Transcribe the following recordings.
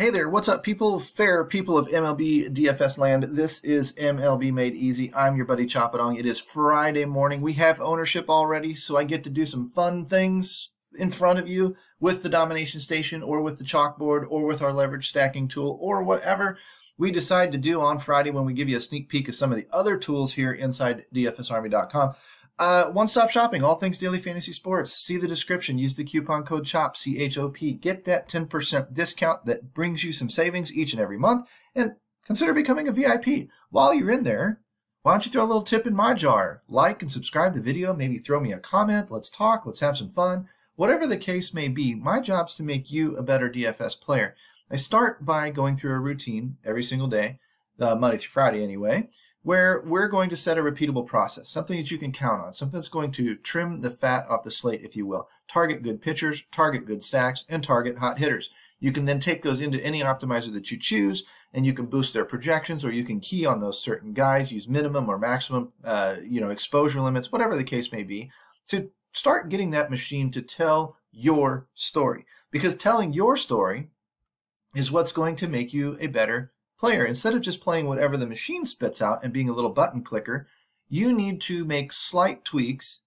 Hey there, what's up, people? Fair people of MLB DFS land. This is MLB Made Easy. I'm your buddy Choppadong. It is Friday morning. We have ownership already, so I get to do some fun things in front of you with the domination station or with the chalkboard or with our leverage stacking tool or whatever we decide to do on Friday when we give you a sneak peek of some of the other tools here inside DFSArmy.com. Uh, one stop shopping, all things daily fantasy sports. See the description. Use the coupon code CHOP, C H O P. Get that 10% discount that brings you some savings each and every month. And consider becoming a VIP. While you're in there, why don't you throw a little tip in my jar? Like and subscribe to the video. Maybe throw me a comment. Let's talk. Let's have some fun. Whatever the case may be, my job's to make you a better DFS player. I start by going through a routine every single day, uh, Monday through Friday anyway where we're going to set a repeatable process, something that you can count on, something that's going to trim the fat off the slate, if you will. Target good pitchers, target good stacks, and target hot hitters. You can then take those into any optimizer that you choose, and you can boost their projections, or you can key on those certain guys, use minimum or maximum, uh, you know, exposure limits, whatever the case may be, to start getting that machine to tell your story. Because telling your story is what's going to make you a better player. Instead of just playing whatever the machine spits out and being a little button clicker, you need to make slight tweaks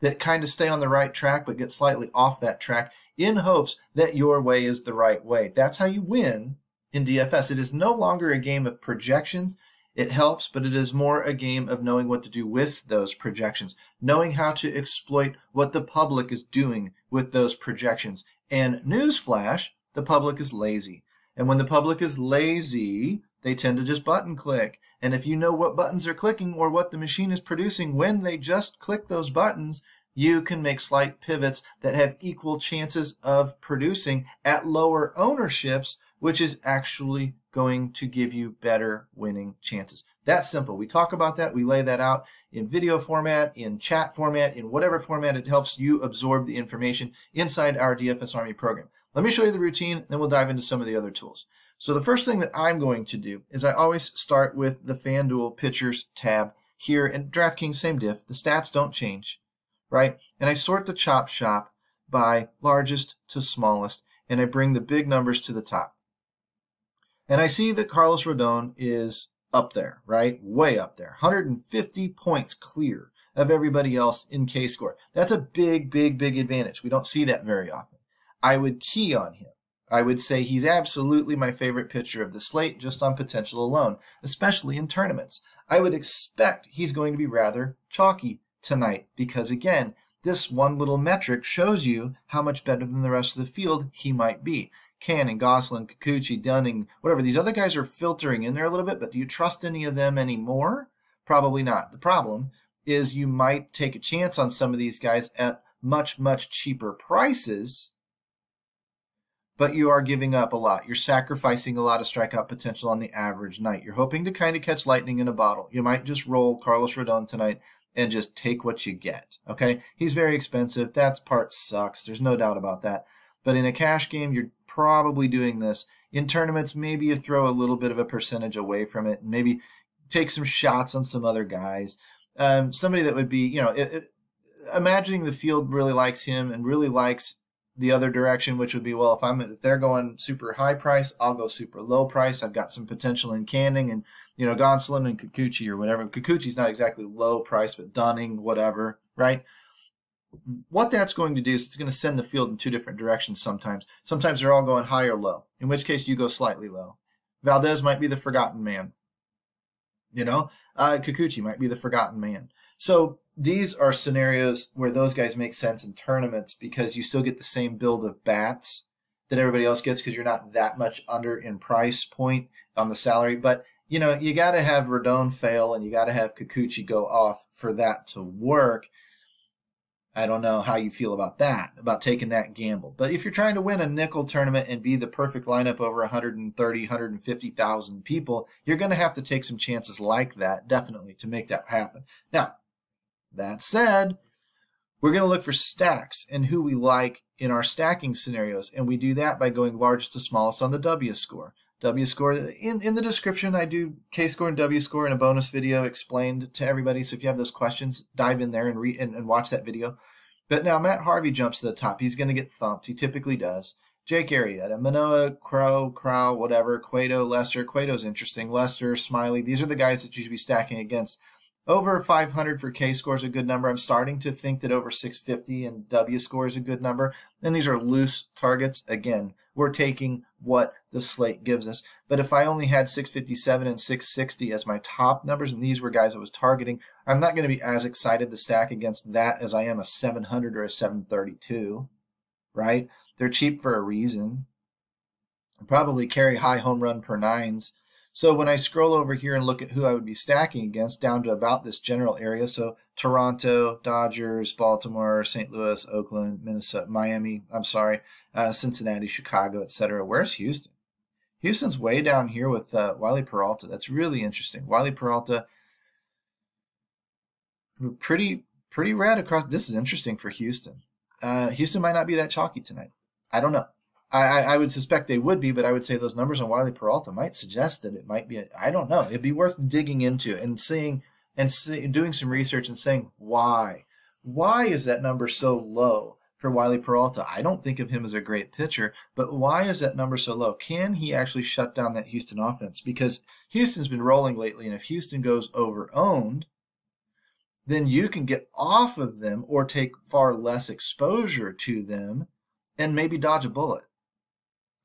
that kind of stay on the right track but get slightly off that track in hopes that your way is the right way. That's how you win in DFS. It is no longer a game of projections. It helps, but it is more a game of knowing what to do with those projections, knowing how to exploit what the public is doing with those projections. And newsflash, the public is lazy. And when the public is lazy, they tend to just button click. And if you know what buttons are clicking or what the machine is producing when they just click those buttons, you can make slight pivots that have equal chances of producing at lower ownerships, which is actually going to give you better winning chances. That's simple. We talk about that. We lay that out in video format, in chat format, in whatever format it helps you absorb the information inside our DFS Army program. Let me show you the routine, then we'll dive into some of the other tools. So the first thing that I'm going to do is I always start with the FanDuel Pitchers tab here in DraftKings, same diff. The stats don't change, right? And I sort the chop shop by largest to smallest, and I bring the big numbers to the top. And I see that Carlos Rodon is up there, right? Way up there. 150 points clear of everybody else in K score. That's a big, big, big advantage. We don't see that very often. I would key on him. I would say he's absolutely my favorite pitcher of the slate just on potential alone, especially in tournaments. I would expect he's going to be rather chalky tonight because, again, this one little metric shows you how much better than the rest of the field he might be. Canning, Gonsolin, Kikuchi, Dunning, whatever. These other guys are filtering in there a little bit, but do you trust any of them anymore? Probably not. The problem is you might take a chance on some of these guys at much, much cheaper prices but you are giving up a lot. You're sacrificing a lot of strikeout potential on the average night. You're hoping to kind of catch lightning in a bottle. You might just roll Carlos Rodon tonight and just take what you get. Okay? He's very expensive. That part sucks. There's no doubt about that. But in a cash game, you're probably doing this. In tournaments, maybe you throw a little bit of a percentage away from it and maybe take some shots on some other guys. Um, somebody that would be, you know, it, it, imagining the field really likes him and really likes the other direction, which would be well, if I'm if they're going super high price, I'll go super low price. I've got some potential in Canning and you know Gonsolin and Kikuchi or whatever. Kikuchi's not exactly low price, but Dunning, whatever, right? What that's going to do is it's going to send the field in two different directions sometimes. Sometimes they're all going high or low, in which case you go slightly low. Valdez might be the forgotten man. You know, uh, Kikuchi might be the forgotten man. So these are scenarios where those guys make sense in tournaments because you still get the same build of bats that everybody else gets because you're not that much under in price point on the salary. But you know, you got to have Rodon fail and you got to have Kikuchi go off for that to work. I don't know how you feel about that, about taking that gamble. But if you're trying to win a nickel tournament and be the perfect lineup over 130, 150,000 people, you're going to have to take some chances like that, definitely, to make that happen. Now, that said, we're going to look for stacks and who we like in our stacking scenarios. And we do that by going largest to smallest on the W score. W score, in, in the description, I do K score and W score in a bonus video explained to everybody. So if you have those questions, dive in there and, read and, and watch that video. But now Matt Harvey jumps to the top. He's going to get thumped. He typically does. Jake Arrieta, Manoah, Crowe, Crowe, whatever, Cueto, Lester. Cueto's interesting. Lester, Smiley. These are the guys that you should be stacking against. Over 500 for K score is a good number. I'm starting to think that over 650 and W score is a good number. And these are loose targets. Again, we're taking what the slate gives us. But if I only had 657 and 660 as my top numbers, and these were guys I was targeting, I'm not going to be as excited to stack against that as I am a 700 or a 732, right? They're cheap for a reason. Probably carry high home run per nines so when I scroll over here and look at who I would be stacking against down to about this general area, so Toronto, Dodgers, Baltimore, St. Louis, Oakland, Minnesota, Miami, I'm sorry, uh, Cincinnati, Chicago, etc. Where's Houston? Houston's way down here with uh, Wily Peralta. That's really interesting. Wily Peralta, pretty pretty red across. This is interesting for Houston. Uh, Houston might not be that chalky tonight. I don't know. I, I would suspect they would be, but I would say those numbers on Wily Peralta might suggest that it might be. I don't know. It'd be worth digging into and seeing and see, doing some research and saying why. Why is that number so low for Wily Peralta? I don't think of him as a great pitcher, but why is that number so low? Can he actually shut down that Houston offense? Because Houston's been rolling lately, and if Houston goes over owned, then you can get off of them or take far less exposure to them and maybe dodge a bullet.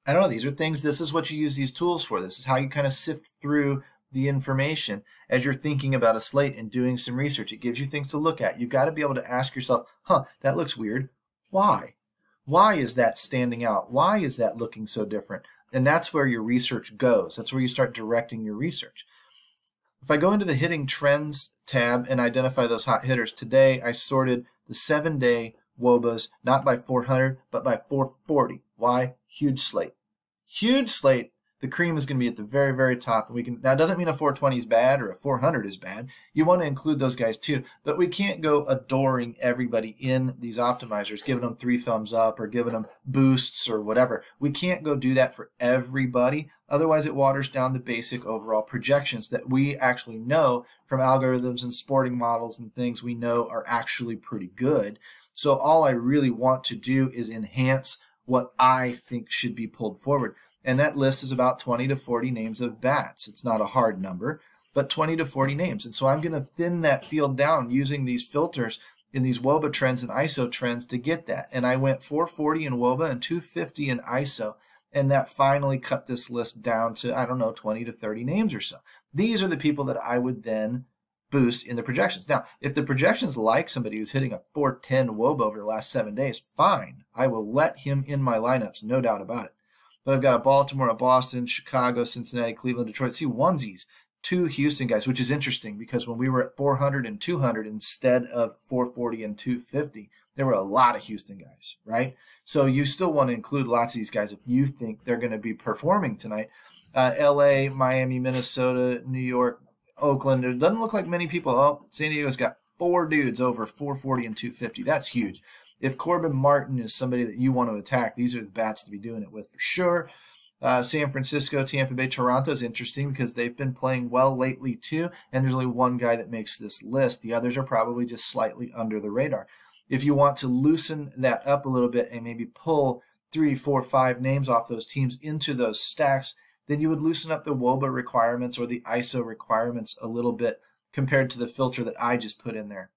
I don't know. These are things. This is what you use these tools for. This is how you kind of sift through the information as you're thinking about a slate and doing some research. It gives you things to look at. You've got to be able to ask yourself, huh, that looks weird. Why? Why is that standing out? Why is that looking so different? And that's where your research goes. That's where you start directing your research. If I go into the hitting trends tab and identify those hot hitters, today I sorted the seven day WOBAs not by 400, but by 440. Why? Huge slate. Huge slate. The cream is going to be at the very, very top. And we can now it doesn't mean a 420 is bad or a 400 is bad. You want to include those guys too, but we can't go adoring everybody in these optimizers, giving them three thumbs up or giving them boosts or whatever. We can't go do that for everybody. Otherwise, it waters down the basic overall projections that we actually know from algorithms and sporting models and things we know are actually pretty good. So all I really want to do is enhance what I think should be pulled forward. And that list is about 20 to 40 names of bats. It's not a hard number, but 20 to 40 names. And so I'm going to thin that field down using these filters in these WOBA trends and ISO trends to get that. And I went 440 in WOBA and 250 in ISO. And that finally cut this list down to, I don't know, 20 to 30 names or so. These are the people that I would then boost in the projections. Now, if the projections like somebody who's hitting a 410 WOBA over the last seven days, fine. I will let him in my lineups, no doubt about it. But I've got a Baltimore, a Boston, Chicago, Cincinnati, Cleveland, Detroit. See onesies, two Houston guys, which is interesting because when we were at 400 and 200 instead of 440 and 250, there were a lot of Houston guys, right? So you still want to include lots of these guys if you think they're going to be performing tonight. Uh, LA, Miami, Minnesota, New York, Oakland. It doesn't look like many people. Oh, San Diego's got four dudes over 440 and 250. That's huge. If Corbin Martin is somebody that you want to attack, these are the bats to be doing it with for sure. Uh, San Francisco, Tampa Bay, Toronto is interesting because they've been playing well lately too, and there's only one guy that makes this list. The others are probably just slightly under the radar. If you want to loosen that up a little bit and maybe pull three, four, five names off those teams into those stacks, then you would loosen up the WOBA requirements or the ISO requirements a little bit compared to the filter that I just put in there.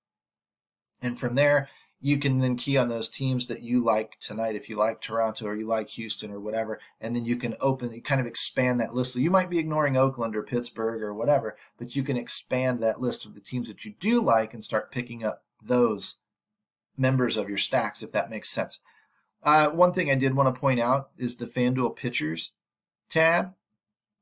And from there, you can then key on those teams that you like tonight if you like Toronto or you like Houston or whatever, and then you can open, you kind of expand that list. So you might be ignoring Oakland or Pittsburgh or whatever, but you can expand that list of the teams that you do like and start picking up those members of your stacks, if that makes sense. Uh, one thing I did want to point out is the FanDuel pitchers tab.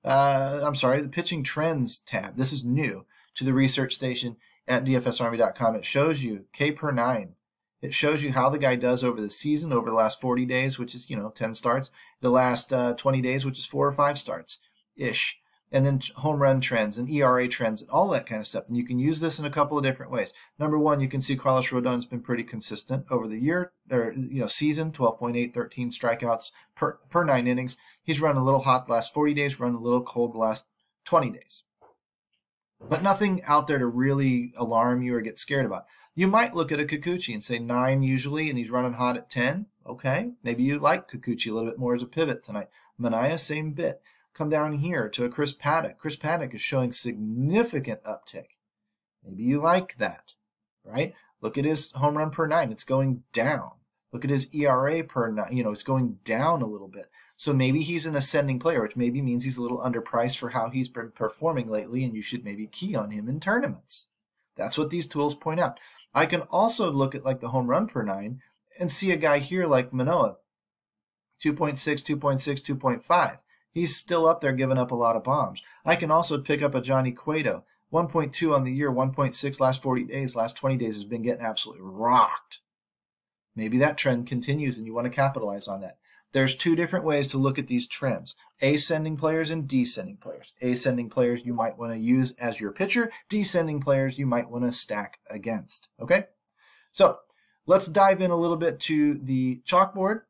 Uh, I'm sorry, the pitching trends tab. This is new to the research station at dfsarmy.com. It shows you K per nine. It shows you how the guy does over the season, over the last 40 days, which is, you know, 10 starts, the last uh, 20 days, which is four or five starts ish and then home run trends and ERA trends and all that kind of stuff. And you can use this in a couple of different ways. Number one, you can see Carlos Rodon's been pretty consistent over the year or you know season, 12.8, 13 strikeouts per per nine innings. He's run a little hot the last 40 days, run a little cold the last 20 days. But nothing out there to really alarm you or get scared about. You might look at a Kikuchi and say nine usually, and he's running hot at 10. Okay, maybe you like Kikuchi a little bit more as a pivot tonight. Manaea, same bit. Come down here to a Chris Paddack. Chris Paddack is showing significant uptick. Maybe you like that, right? Look at his home run per nine. It's going down. Look at his ERA per nine. You know, it's going down a little bit. So maybe he's an ascending player, which maybe means he's a little underpriced for how he's been performing lately, and you should maybe key on him in tournaments. That's what these tools point out. I can also look at like the home run per nine and see a guy here like Manoah, 2.6, 2.6, 2.5. He's still up there giving up a lot of bombs. I can also pick up a Johnny Cueto, 1.2 on the year, 1.6 last 40 days, last 20 days has been getting absolutely rocked. Maybe that trend continues and you want to capitalize on that. There's two different ways to look at these trends ascending players and descending players. Ascending players you might want to use as your pitcher, descending players you might want to stack against. Okay? So let's dive in a little bit to the chalkboard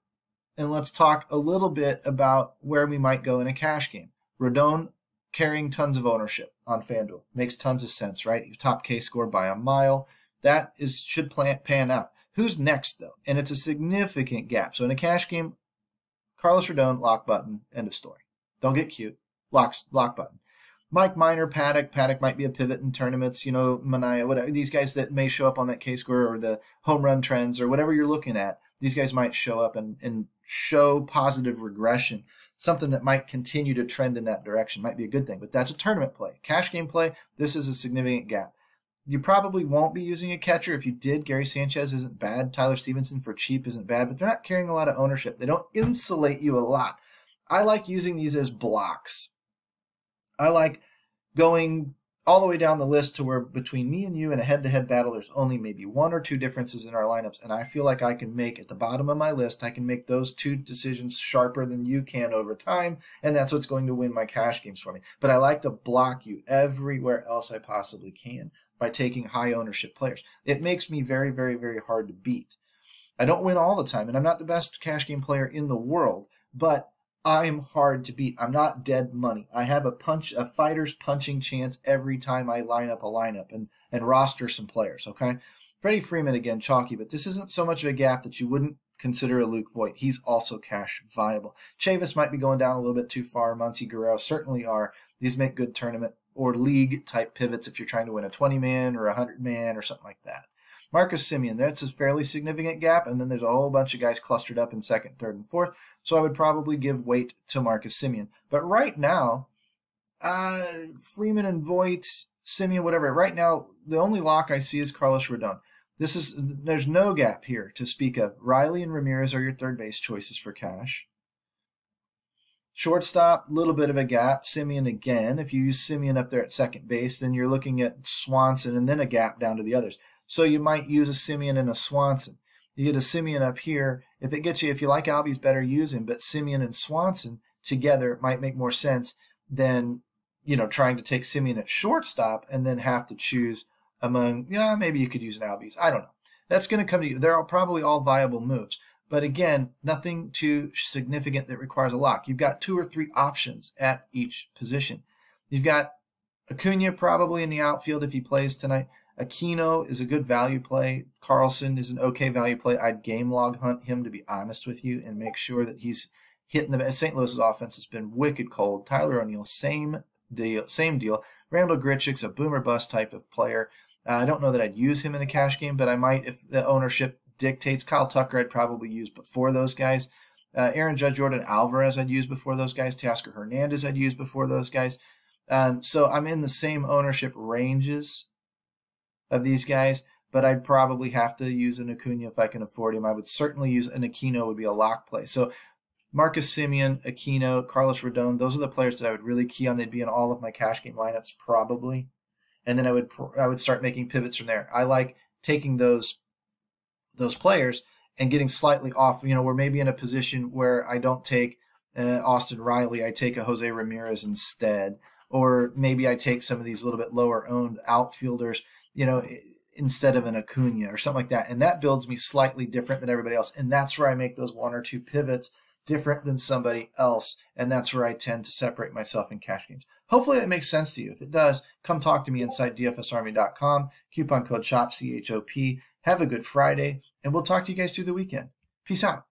and let's talk a little bit about where we might go in a cash game. Rodon carrying tons of ownership on FanDuel makes tons of sense, right? Top K score by a mile. That is should plan, pan out. Who's next though? And it's a significant gap. So in a cash game, Carlos Rodon, lock button, end of story. Don't get cute. Locks, lock button. Mike Minor, Paddock. Paddock might be a pivot in tournaments, you know, Manaea, whatever. These guys that may show up on that K score or the home run trends or whatever you're looking at, these guys might show up and, and show positive regression. Something that might continue to trend in that direction might be a good thing, but that's a tournament play. Cash game play, this is a significant gap. You probably won't be using a catcher. If you did, Gary Sanchez isn't bad. Tyler Stephenson for cheap isn't bad, but they're not carrying a lot of ownership. They don't insulate you a lot. I like using these as blocks. I like going all the way down the list to where between me and you in a head-to-head battle there's only maybe one or two differences in our lineups and i feel like i can make at the bottom of my list i can make those two decisions sharper than you can over time and that's what's going to win my cash games for me but i like to block you everywhere else i possibly can by taking high ownership players. It makes me very, very, very hard to beat. I don't win all the time, and I'm not the best cash game player in the world, but I'm hard to beat. I'm not dead money. I have a punch, a fighter's punching chance every time I line up a lineup and, and roster some players, okay? Freddie Freeman again, chalky, but this isn't so much of a gap that you wouldn't consider a Luke Voit. He's also cash viable. Chavis might be going down a little bit too far. Muncy Guerrero certainly are. These make good tournament or league type pivots if you're trying to win a 20 man or a 100 man or something like that. Marcus Semien, that's a fairly significant gap, and then there's a whole bunch of guys clustered up in second, third, and fourth. So I would probably give weight to Marcus Semien. But right now, uh, Freeman and Voit, Semien, whatever. Right now, the only lock I see is Carlos Rodon. This is there's no gap here to speak of. Riley and Ramirez are your third base choices for cash. Shortstop, little bit of a gap. Semien again. If you use Semien up there at second base, then you're looking at Swanson and then a gap down to the others. So you might use a Semien and a Swanson. You get a Semien up here. If it gets you, if you like Albies better, use him. But Semien and Swanson together might make more sense than you know trying to take Semien at shortstop and then have to choose among. Yeah, maybe you could use an Albies. I don't know. That's going to come to you. They're all, probably all viable moves. But again, nothing too significant that requires a lock. You've got two or three options at each position. You've got Acuna probably in the outfield if he plays tonight. Aquino is a good value play. Carlson is an okay value play. I'd game log hunt him to be honest with you and make sure that he's hitting the St. Louis's offense has been wicked cold. Tyler O'Neill, same deal, same deal. Randal Grichuk's a boomer bust type of player. Uh, I don't know that I'd use him in a cash game, but I might if the ownership dictates. Kyle Tucker I'd probably use before those guys. Uh, Aaron Judge, Yordan Alvarez I'd use before those guys. Teoscar Hernandez I'd use before those guys. Um, so I'm in the same ownership ranges of these guys, but I'd probably have to use an Acuna if I can afford him. I would certainly use an Aquino would be a lock play. So Marcus Semien, Aquino, Carlos Rodon, those are the players that I would really key on. They'd be in all of my cash game lineups probably, and then I would I would start making pivots from there. I like taking those those players and getting slightly off. You know, we're maybe in a position where I don't take uh, Austin Riley, I take a Jose Ramirez instead, or maybe I take some of these little bit lower owned outfielders. You know, instead of an Acuna or something like that, and that builds me slightly different than everybody else, and that's where I make those one or two pivots different than somebody else, and that's where I tend to separate myself in cash games. Hopefully that makes sense to you. If it does, come talk to me inside dfsarmy.com. Coupon code CHOP, C H O P. Have a good Friday, and we'll talk to you guys through the weekend. Peace out.